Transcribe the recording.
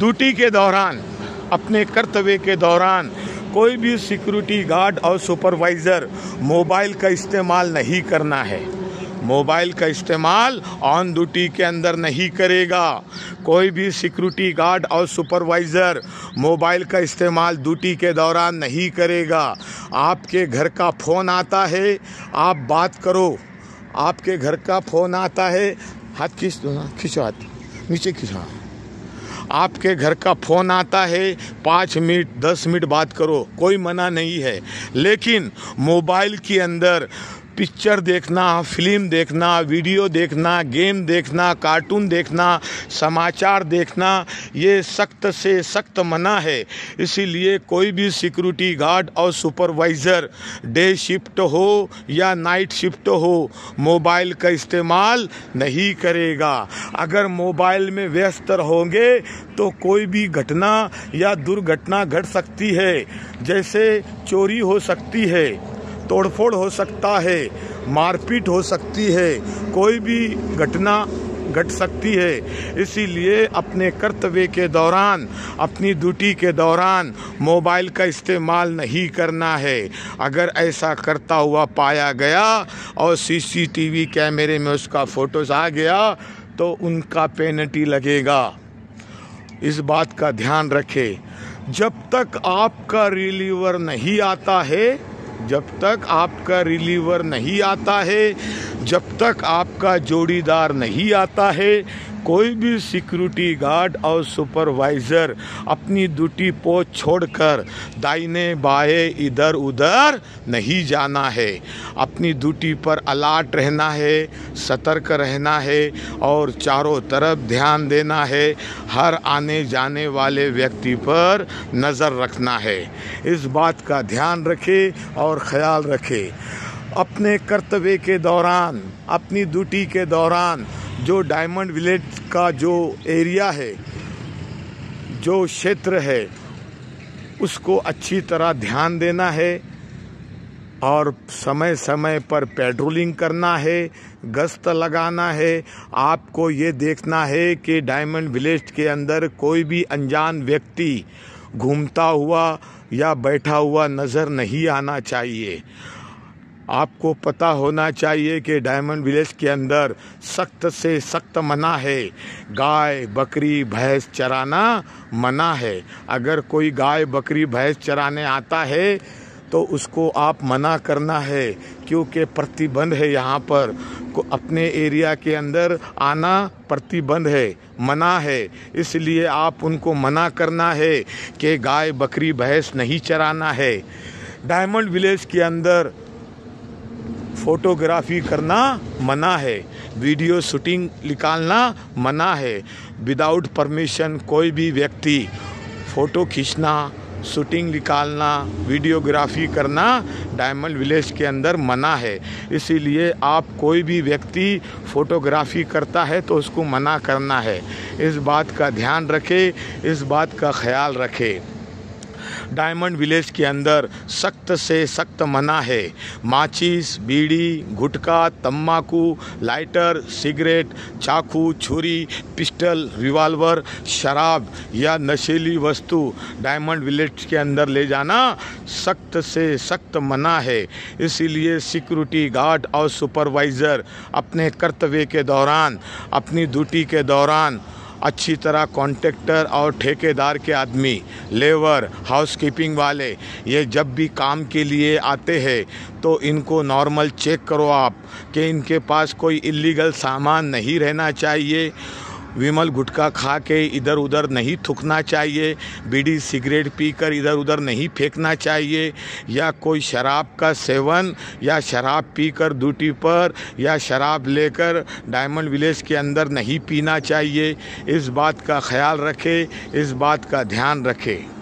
Duty के दौरान, अपने कर्तव्य के दौरान, कोई भी सिक्योरिटी गार्ड और सुपरवाइज़र मोबाइल का इस्तेमाल नहीं करना है। मोबाइल का इस्तेमाल ऑन ड्यूटी के अंदर नहीं करेगा। कोई भी सिक्योरिटी गार्ड और सुपरवाइज़र मोबाइल का इस्तेमाल ड्यूटी के दौरान नहीं करेगा। आपके घर का फ़ोन आता है, आप बात करो। आपके घर का फ़ोन आता है, हाथ खींच दो ना, खींचो हाथ। नीचे खींचो। आपके घर का फ़ोन आता है, पाँच मिनट, दस मिनट बात करो, कोई मना नहीं है। लेकिन मोबाइल के अंदर पिक्चर देखना, फ़िल्म देखना, वीडियो देखना, गेम देखना, कार्टून देखना, समाचार देखना, ये सख्त से सख्त मना है। इसीलिए कोई भी सिक्योरिटी गार्ड और सुपरवाइज़र डे शिफ्ट हो या नाइट शिफ्ट हो, मोबाइल का इस्तेमाल नहीं करेगा। अगर मोबाइल में व्यस्त होंगे तो कोई भी घटना या दुर्घटना घट सकती है, जैसे चोरी हो सकती है। तोड़फोड़ हो सकता है, मारपीट हो सकती है, कोई भी घटना घट सकती है। इसीलिए अपने कर्तव्य के दौरान, अपनी ड्यूटी के दौरान मोबाइल का इस्तेमाल नहीं करना है। अगर ऐसा करता हुआ पाया गया और सीसीटीवी कैमरे में उसका फ़ोटोज़ आ गया तो उनका पेनल्टी लगेगा। इस बात का ध्यान रखें। जब तक आपका रिलीवर नहीं आता है जब तक आपका रिलीवर नहीं आता है जब तक आपका जोड़ीदार नहीं आता है, कोई भी सिक्योरिटी गार्ड और सुपरवाइज़र अपनी ड्यूटी पोस्ट छोड़कर दाइने बाएँ, इधर, उधर नहीं जाना है। अपनी ड्यूटी पर अलर्ट रहना है, सतर्क रहना है और चारों तरफ़ ध्यान देना है। हर आने जाने वाले व्यक्ति पर नज़र रखना है। इस बात का ध्यान रखें और ख्याल रखें। अपने कर्तव्य के दौरान, अपनी ड्यूटी के दौरान, जो डायमंड विलेज का जो एरिया है, जो क्षेत्र है, उसको अच्छी तरह ध्यान देना है और समय समय पर पेट्रोलिंग करना है, गश्त लगाना है। आपको ये देखना है कि डायमंड विलेज के अंदर कोई भी अनजान व्यक्ति घूमता हुआ या बैठा हुआ नज़र नहीं आना चाहिए। आपको पता होना चाहिए कि डायमंड विलेज के अंदर सख्त से सख्त मना है। गाय, बकरी, भैंस चराना मना है। अगर कोई गाय, बकरी, भैंस चराने आता है तो उसको आप मना करना है, क्योंकि प्रतिबंध है यहाँ पर। को अपने एरिया के अंदर आना प्रतिबंध है, मना है। इसलिए आप उनको मना करना है कि गाय, बकरी, भैंस नहीं चराना है। डायमंड विलेज के अंदर फोटोग्राफी करना मना है, वीडियो शूटिंग निकालना मना है। विदाउट परमिशन कोई भी व्यक्ति फ़ोटो खींचना, शूटिंग निकालना, वीडियोग्राफी करना डायमंड विलेज के अंदर मना है। इसीलिए आप कोई भी व्यक्ति फ़ोटोग्राफी करता है तो उसको मना करना है। इस बात का ध्यान रखें, इस बात का ख्याल रखें। डायमंड विलेज के अंदर सख्त से सख्त मना है। माचिस, बीड़ी, गुटखा, तम्बाकू, लाइटर, सिगरेट, चाकू, छुरी, पिस्टल, रिवॉल्वर, शराब या नशीली वस्तु डायमंड विलेज के अंदर ले जाना सख्त से सख्त मना है। इसीलिए सिक्योरिटी गार्ड और सुपरवाइज़र अपने कर्तव्य के दौरान, अपनी ड्यूटी के दौरान अच्छी तरह कॉन्ट्रेक्टर और ठेकेदार के आदमी, लेबर हाउसकीपिंग वाले, ये जब भी काम के लिए आते हैं तो इनको नॉर्मल चेक करो आप कि इनके पास कोई इलीगल सामान नहीं रहना चाहिए। विमल गुटखा खा के इधर उधर नहीं थूकना चाहिए, बीड़ी सिगरेट पीकर इधर उधर नहीं फेंकना चाहिए, या कोई शराब का सेवन, या शराब पीकर ड्यूटी पर, या शराब लेकर डायमंड विलेज के अंदर नहीं पीना चाहिए। इस बात का ख्याल रखें, इस बात का ध्यान रखें।